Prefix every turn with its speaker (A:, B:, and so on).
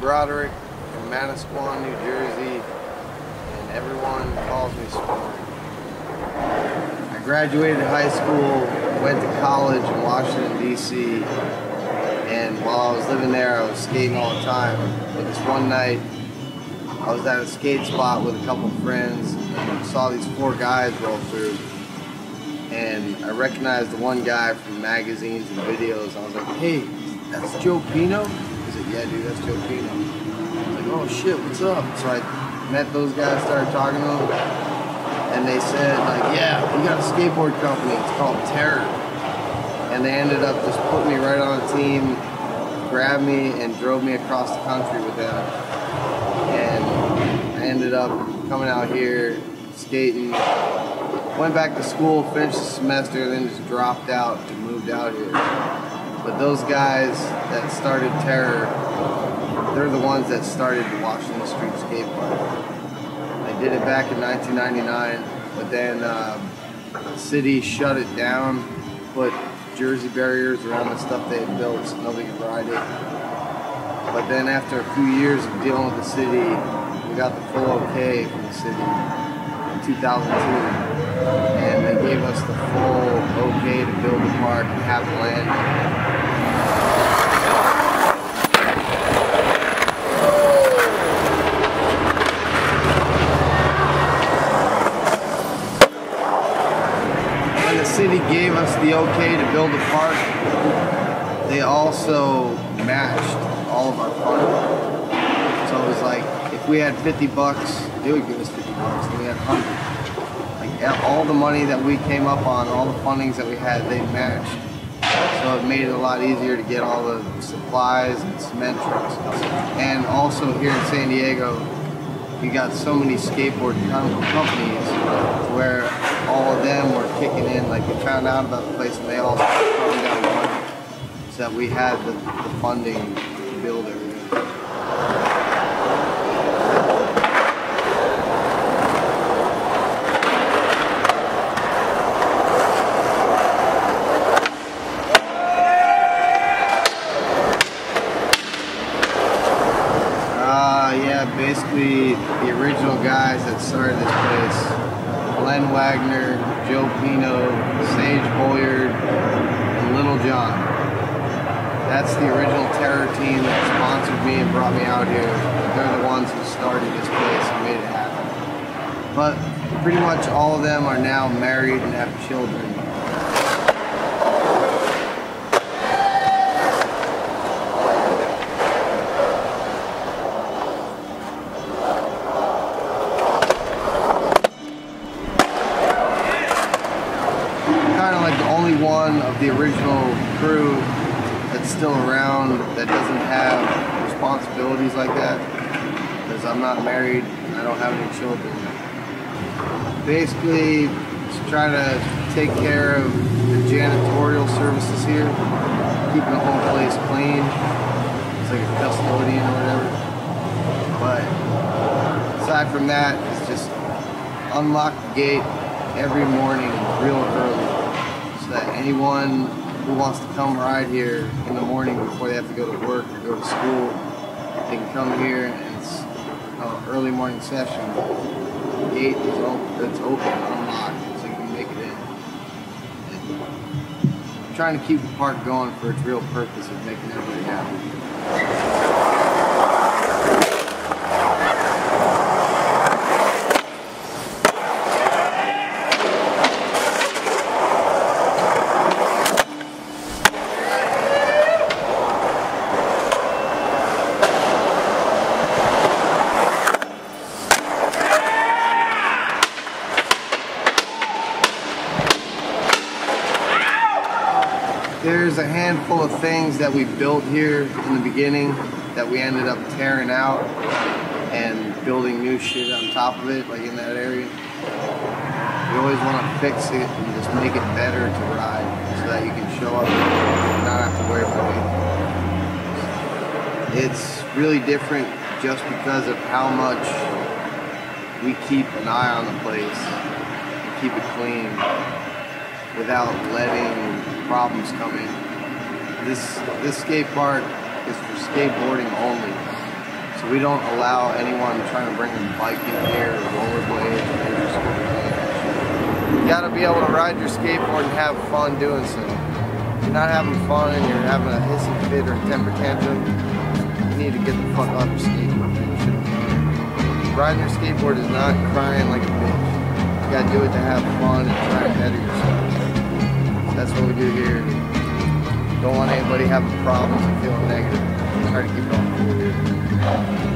A: Broderick from Manasquan, New Jersey, and everyone calls me Sperm. I graduated high school, went to college in Washington, D.C., and while I was living there, I was skating all the time. But this one night, I was at a skate spot with a couple friends and saw these four guys roll through. And I recognized the one guy from magazines and videos. I was like, hey, that's Joe Pino? Yeah, dude, that's Joe Pino. I was like, oh shit, what's up? So I met those guys, started talking to them, and they said, like, yeah, we got a skateboard company. It's called Terror. And they ended up just putting me right on a team, grabbed me, and drove me across the country with them. And I ended up coming out here, skating, went back to school, finished the semester, and then just dropped out and moved out here. But those guys that started Terror, they're the ones that started the Washington Street Skate Park. They did it back in 1999, but then uh, the city shut it down, put Jersey barriers around the stuff they had built so nobody could ride it. But then after a few years of dealing with the city, we got the full okay from the city 2002. And they gave us the full okay to build the park and have the land. When the city gave us the okay to build the park, they also matched all of our funding. So it was like, we had 50 bucks, they would give us 50 bucks. Then we had 100. Like all the money that we came up on, all the fundings that we had, they matched. So it made it a lot easier to get all the supplies and cement trucks. And also here in San Diego, you got so many skateboard com- companies where all of them were kicking in. Like we found out about the place and they all started throwing down money. So that we had the, the funding to build everything. Uh, yeah, basically the original guys that started this place. Glenn Wagner, Joe Pino, Sage Boyard, and Little John. That's the original terror team that sponsored me and brought me out here. They're the ones who started this place and made it happen. But pretty much all of them are now married and have children. Kind of like the only one of the original crew that's still around that doesn't have responsibilities like that because I'm not married and I don't have any children. Basically, just try to take care of the janitorial services here, keeping the whole place clean. It's like a custodian or whatever. But aside from that, it's just unlock the gate every morning real early so that anyone who wants to come ride here in the morning before they have to go to work or go to school, they can come here and it's an early morning session. The gate is open, it's open, unlocked, so you can make it in. And trying to keep the park going for its real purpose of making everybody happy. There's a handful of things that we built here in the beginning that we ended up tearing out and building new shit on top of it, like in that area. We always want to fix it and just make it better to ride so that you can show up and not have to worry about it. It's really different just because of how much we keep an eye on the place keep it clean without letting problems come in. This this skate park is for skateboarding only. So we don't allow anyone trying to bring a bike in here or rollerblade or. You gotta be able to ride your skateboard and have fun doing so. If you're not having fun and you're having a hissy fit or a temper tantrum, you need to get the fuck off your skateboard. Riding your skateboard is not crying like a bitch. You gotta do it to have fun and try to better yourself. That's what we do here. Don't want anybody having problems and feeling negative. Try to keep here.